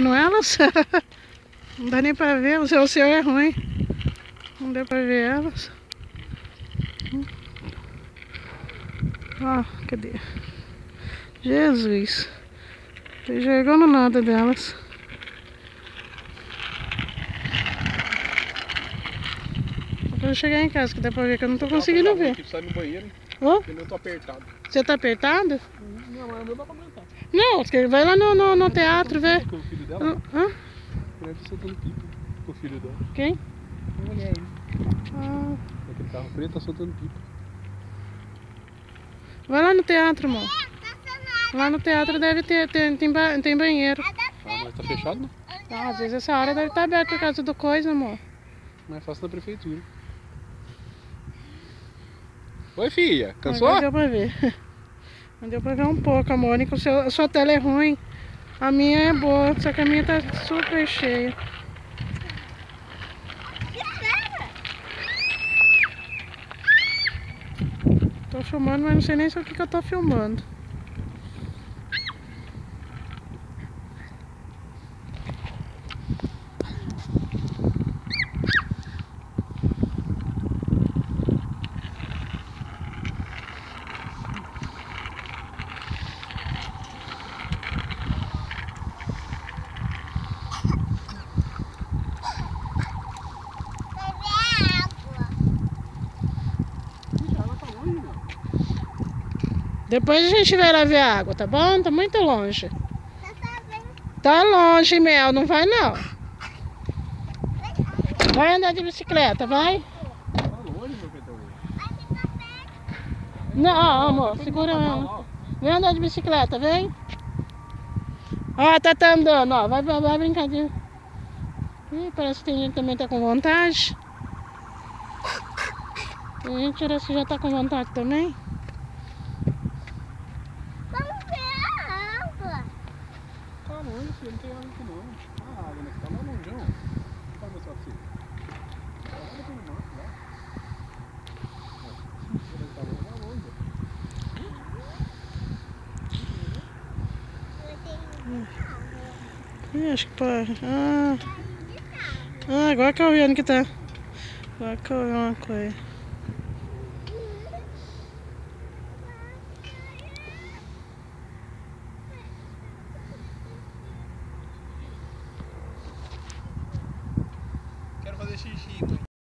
vendo elas? Não dá nem pra ver, o seu, o seu é ruim. Não deu pra ver elas. Ó, cadê? Jesus. Tô enxergando nada delas. Quando chegar em casa, que dá pra ver que eu não tô conseguindo ver. Aqui, sai no banheiro, hein? Ó, Porque eu tô apertado. você tá apertado? Não, mas não dá pra aguentar. Não, vai lá no, no, no teatro ver. Com o filho dela, Hã? ele tá soltando pipa. Com o filho dela. Quem? Uma mulher aí. Ah, Aquele carro preto tá soltando pipa. vai lá no teatro, amor. Lá no teatro deve ter, tem, ba- tem banheiro. Ah, mas tá fechado, né? Ah, às vezes essa hora deve estar aberta por causa do coisa, amor. Não é fácil na prefeitura. Oi, filha. Cansou? Agora deu pra ver. Não deu pra ver um pouco, a Mônica. Seu, a sua tela é ruim. A minha é boa, só que a minha tá super cheia. Tô filmando, mas não sei nem se é o que, que eu tô filmando. Ela tá longe, meu. Depois a gente vai lá ver a água, tá bom? Tá muito longe. Tá longe, Mel. Não vai, não. Vai andar de bicicleta, vai. Tá. Não, amor, segura ela. Vem andar de bicicleta, vem. Ó, tá, tá andando, ó. Vai, vai, vai brincar de... Ih, parece que tem gente que também tá com vontade. Tem gente parece que já tá com vontade também. Eu acho que para. Ah. ah, agora que eu vi onde que tá. Agora que eu vi uma coisa. Quero fazer xixi. Então.